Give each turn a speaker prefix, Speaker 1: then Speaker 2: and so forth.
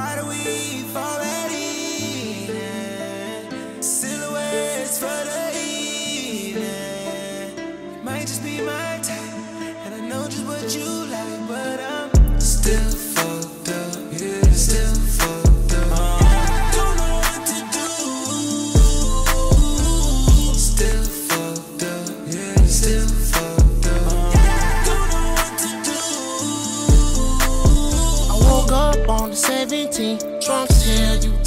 Speaker 1: Why do we fall at evening? Silhouettes for the evening. Might just be my type, and I know just what you like.
Speaker 2: The 17. Drunk till you